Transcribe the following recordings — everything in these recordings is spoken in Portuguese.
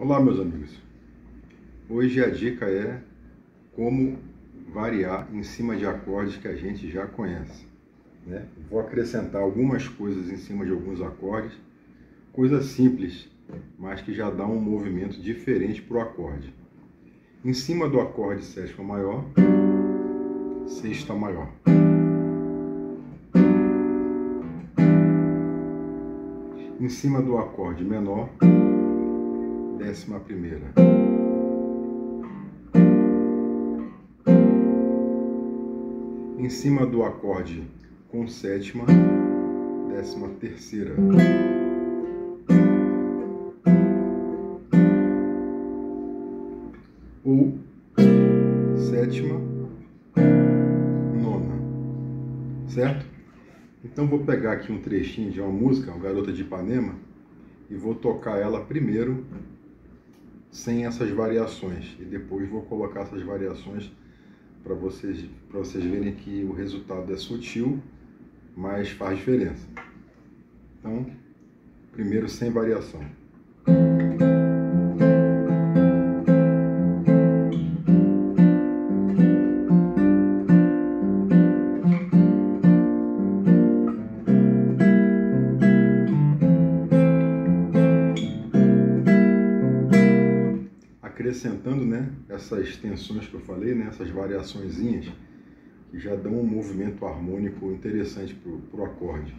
Olá, meus amigos. Hoje a dica é como variar em cima de acordes que a gente já conhece. Né? Vou acrescentar algumas coisas em cima de alguns acordes, coisas simples, mas que já dá um movimento diferente para o acorde. Em cima do acorde sétima maior, sexta maior. Em cima do acorde menor, décima primeira. Em cima do acorde com sétima, décima terceira. Ou sétima, nona. Certo? Então vou pegar aqui um trechinho de uma música, uma Garota de Ipanema, e vou tocar ela primeiro sem essas variações e depois vou colocar essas variações para vocês vocês verem que o resultado é sutil, mas faz diferença. Então, primeiro sem variação. Acrescentando né, essas tensões que eu falei, né, essas variaçõezinhas, que já dão um movimento harmônico interessante para o acorde.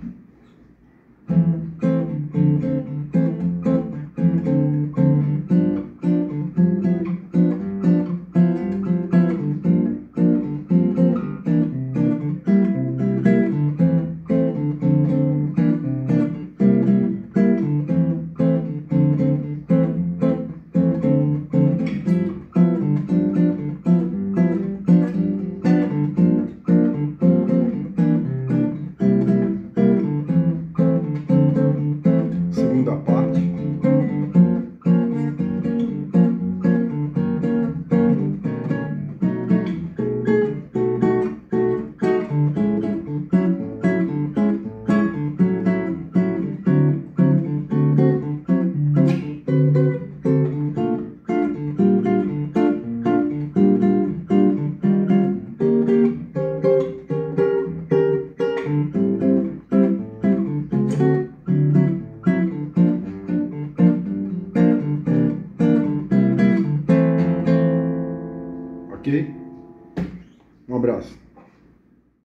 Ok? Um abraço.